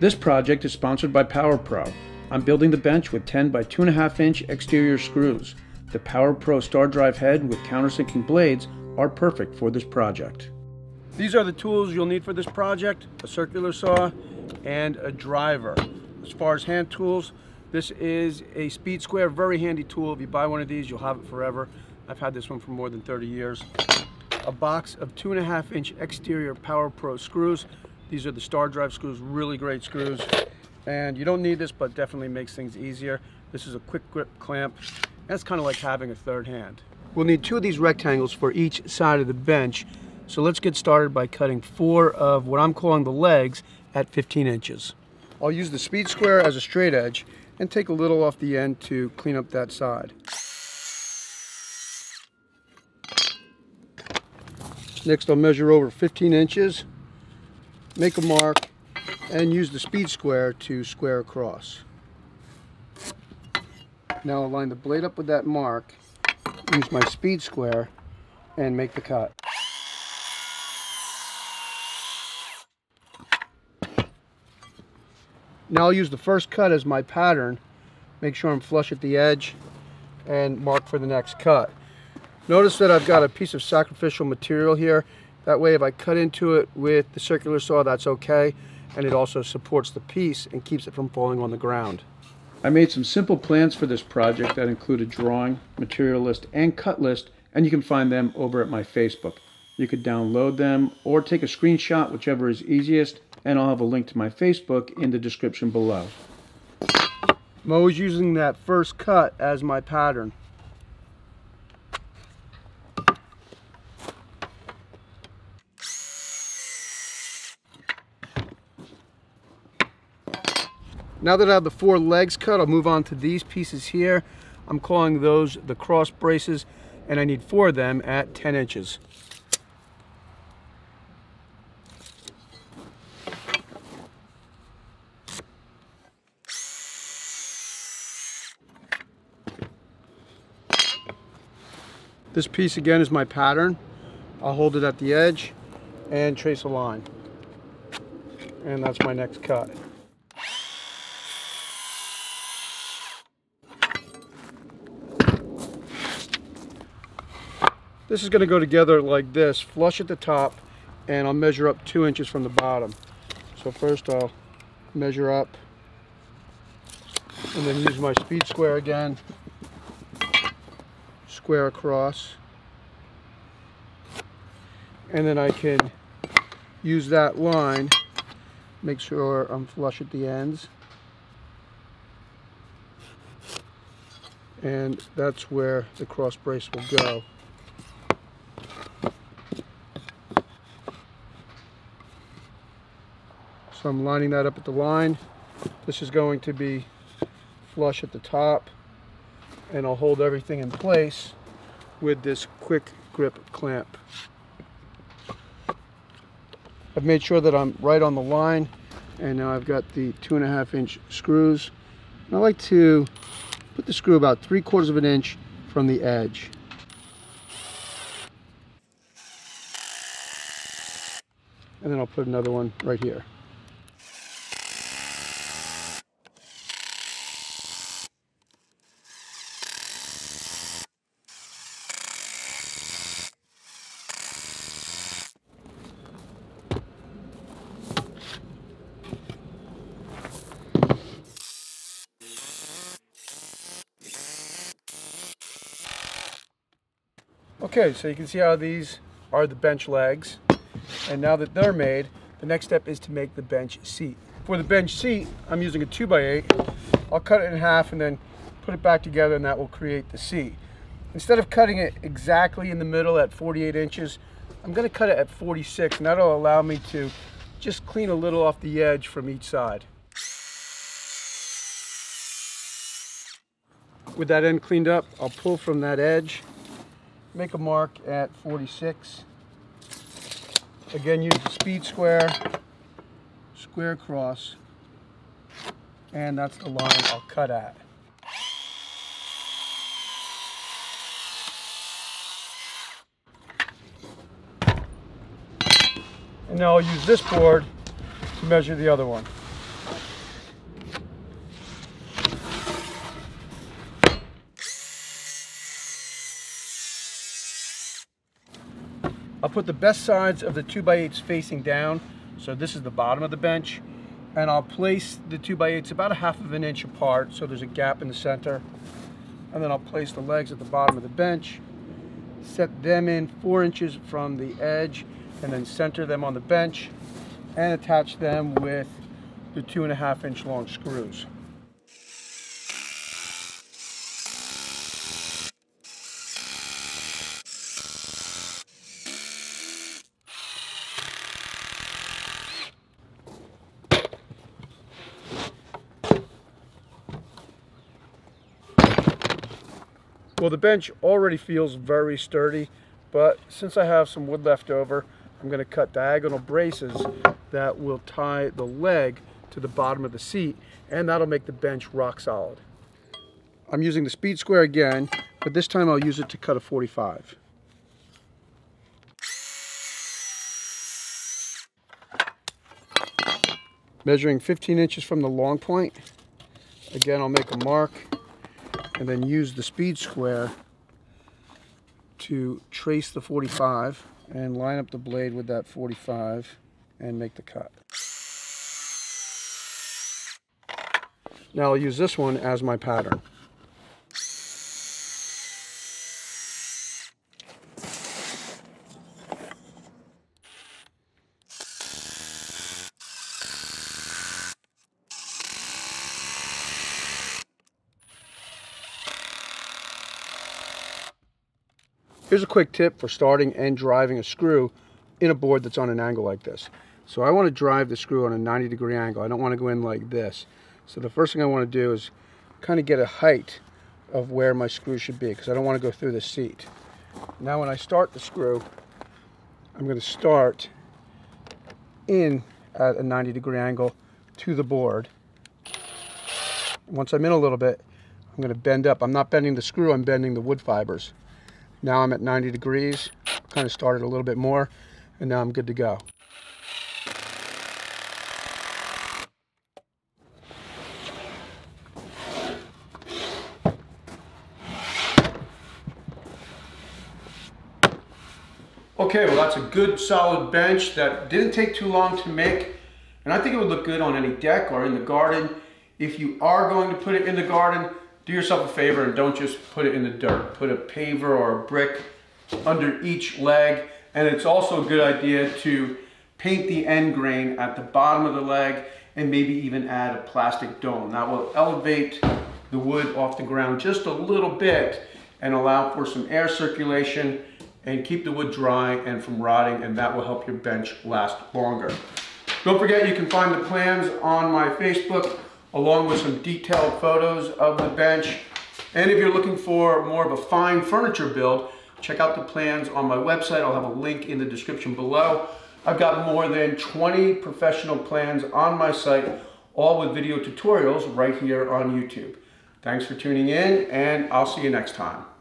This project is sponsored by PowerPro. I'm building the bench with 10 by 2.5 inch exterior screws. The PowerPro Star Drive head with countersinking blades are perfect for this project. These are the tools you'll need for this project, a circular saw and a driver. As far as hand tools, this is a Speed Square, very handy tool. If you buy one of these, you'll have it forever. I've had this one for more than 30 years. A box of two and a half inch exterior PowerPro screws. These are the Star Drive screws, really great screws. And you don't need this, but definitely makes things easier. This is a quick grip clamp. That's kind of like having a third hand. We'll need two of these rectangles for each side of the bench. So let's get started by cutting four of what I'm calling the legs at 15 inches. I'll use the speed square as a straight edge and take a little off the end to clean up that side. Next I'll measure over 15 inches, make a mark, and use the speed square to square across. Now line the blade up with that mark, use my speed square, and make the cut. Now I'll use the first cut as my pattern, make sure I'm flush at the edge, and mark for the next cut. Notice that I've got a piece of sacrificial material here. That way if I cut into it with the circular saw, that's okay. And it also supports the piece and keeps it from falling on the ground. I made some simple plans for this project that include a drawing, material list, and cut list, and you can find them over at my Facebook. You could download them or take a screenshot, whichever is easiest, and I'll have a link to my Facebook in the description below. I'm always using that first cut as my pattern. Now that I have the four legs cut, I'll move on to these pieces here. I'm calling those the cross braces, and I need four of them at 10 inches. This piece again is my pattern. I'll hold it at the edge and trace a line. And that's my next cut. This is going to go together like this, flush at the top, and I'll measure up two inches from the bottom. So first I'll measure up, and then use my speed square again, square across, and then I can use that line, make sure I'm flush at the ends, and that's where the cross brace will go. So I'm lining that up at the line. This is going to be flush at the top and I'll hold everything in place with this quick grip clamp. I've made sure that I'm right on the line and now I've got the two and a half inch screws. And I like to put the screw about three quarters of an inch from the edge. And then I'll put another one right here. Okay, so you can see how these are the bench legs. And now that they're made, the next step is to make the bench seat. For the bench seat, I'm using a 2x8. I'll cut it in half and then put it back together and that will create the seat. Instead of cutting it exactly in the middle at 48 inches, I'm going to cut it at 46 and that'll allow me to just clean a little off the edge from each side. With that end cleaned up, I'll pull from that edge make a mark at 46. Again, use the speed square, square cross, and that's the line I'll cut at. And now I'll use this board to measure the other one. I'll put the best sides of the 2x8s facing down. So this is the bottom of the bench. And I'll place the 2x8s about a half of an inch apart so there's a gap in the center. And then I'll place the legs at the bottom of the bench, set them in four inches from the edge, and then center them on the bench and attach them with the two and a half inch long screws. Well, the bench already feels very sturdy, but since I have some wood left over, I'm going to cut diagonal braces that will tie the leg to the bottom of the seat, and that'll make the bench rock solid. I'm using the speed square again, but this time I'll use it to cut a 45. Measuring 15 inches from the long point. Again, I'll make a mark and then use the speed square to trace the 45 and line up the blade with that 45 and make the cut. Now I'll use this one as my pattern. Here's a quick tip for starting and driving a screw in a board that's on an angle like this. So I want to drive the screw on a 90 degree angle. I don't want to go in like this. So the first thing I want to do is kind of get a height of where my screw should be because I don't want to go through the seat. Now when I start the screw, I'm going to start in at a 90 degree angle to the board. Once I'm in a little bit, I'm going to bend up. I'm not bending the screw, I'm bending the wood fibers. Now I'm at 90 degrees, kind of started a little bit more, and now I'm good to go. Okay, well that's a good solid bench that didn't take too long to make. And I think it would look good on any deck or in the garden. If you are going to put it in the garden, do yourself a favor and don't just put it in the dirt. Put a paver or a brick under each leg. And it's also a good idea to paint the end grain at the bottom of the leg and maybe even add a plastic dome. That will elevate the wood off the ground just a little bit and allow for some air circulation and keep the wood dry and from rotting and that will help your bench last longer. Don't forget you can find the plans on my Facebook along with some detailed photos of the bench. And if you're looking for more of a fine furniture build, check out the plans on my website. I'll have a link in the description below. I've got more than 20 professional plans on my site, all with video tutorials right here on YouTube. Thanks for tuning in, and I'll see you next time.